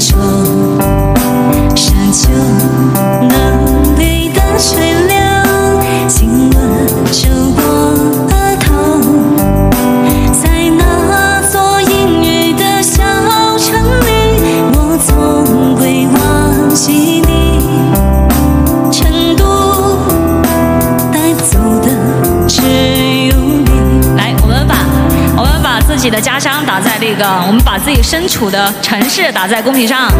长自己的家乡打在这个我们把自己身处的城市打在公屏上。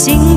心。